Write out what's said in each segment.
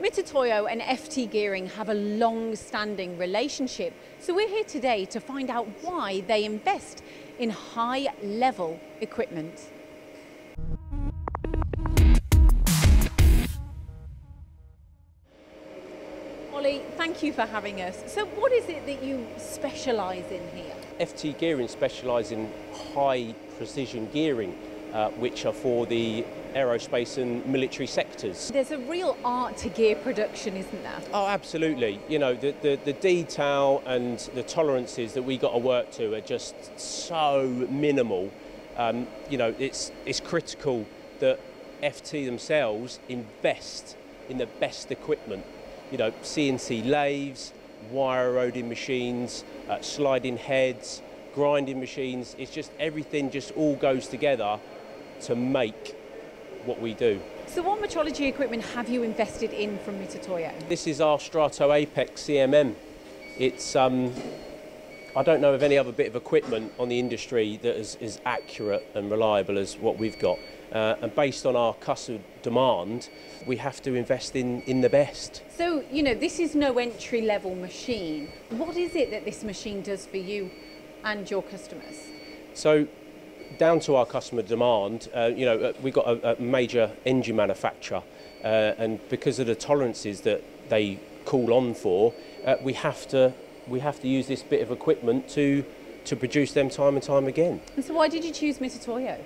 Mitutoyo and FT Gearing have a long-standing relationship, so we're here today to find out why they invest in high-level equipment. Ollie, thank you for having us. So what is it that you specialise in here? FT Gearing specialise in high precision gearing, uh, which are for the aerospace and military sectors. There's a real art to gear production, isn't there? Oh, absolutely. You know, the, the, the detail and the tolerances that we got to work to are just so minimal. Um, you know, it's, it's critical that FT themselves invest in the best equipment you know, CNC lathes, wire eroding machines, uh, sliding heads, grinding machines. It's just everything just all goes together to make what we do. So what metrology equipment have you invested in from Mitutoyo? This is our Strato Apex CMM. It's, um, I don't know of any other bit of equipment on the industry that is as accurate and reliable as what we've got. Uh, and based on our customer demand, we have to invest in, in the best. So, you know, this is no entry level machine. What is it that this machine does for you and your customers? So, down to our customer demand, uh, you know, uh, we've got a, a major engine manufacturer, uh, and because of the tolerances that they call on for, uh, we have to we have to use this bit of equipment to to produce them time and time again. And so, why did you choose Mitutoyo?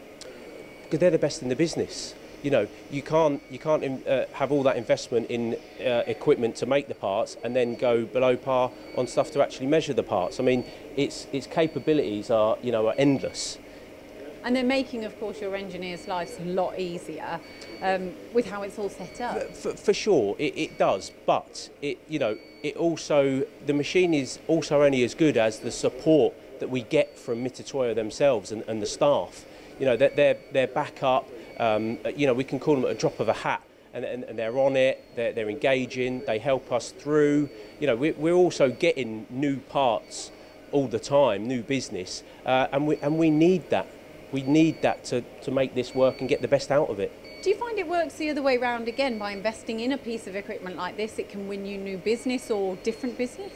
because they're the best in the business. You know, you can't you can't uh, have all that investment in uh, equipment to make the parts and then go below par on stuff to actually measure the parts. I mean, its its capabilities are you know are endless. And they're making, of course, your engineers' lives a lot easier um, with how it's all set up. For, for sure, it, it does. But it you know it also the machine is also only as good as the support that we get from Mitutoyo themselves and, and the staff you know, they're, they're back up. Um, you know, we can call them a drop of a hat. And, and, and they're on it, they're, they're engaging, they help us through. You know, we, we're also getting new parts all the time, new business, uh, and, we, and we need that. We need that to, to make this work and get the best out of it. Do you find it works the other way around again by investing in a piece of equipment like this? It can win you new business or different business?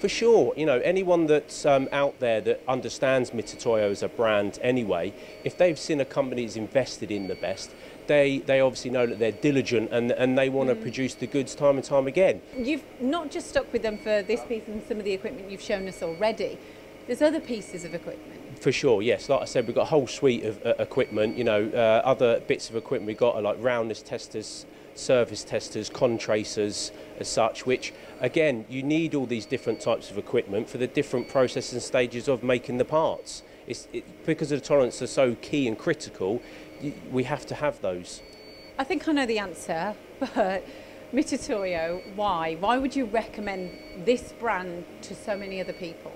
For sure, you know, anyone that's um, out there that understands Mitutoyo as a brand anyway, if they've seen a company that's invested in the best, they, they obviously know that they're diligent and, and they want to mm. produce the goods time and time again. You've not just stuck with them for this piece and some of the equipment you've shown us already. There's other pieces of equipment. For sure, yes. Like I said, we've got a whole suite of uh, equipment. You know, uh, other bits of equipment we've got are like roundness testers, surface testers, contracers as such, which again, you need all these different types of equipment for the different processes and stages of making the parts. It's, it, because the tolerance are so key and critical, we have to have those. I think I know the answer, but Mitutoyo, why? Why would you recommend this brand to so many other people?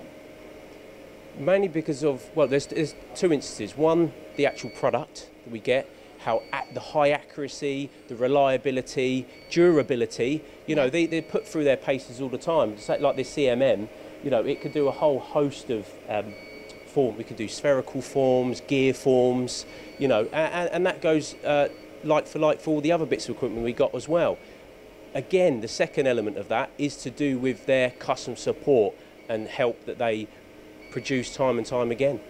Mainly because of, well, there's, there's two instances. One, the actual product that we get, how at the high accuracy, the reliability, durability, you know, they, they're put through their paces all the time. It's like this CMM, you know, it could do a whole host of um, form. We could do spherical forms, gear forms, you know, and, and that goes uh, like for like for all the other bits of equipment we got as well. Again, the second element of that is to do with their custom support and help that they produce time and time again.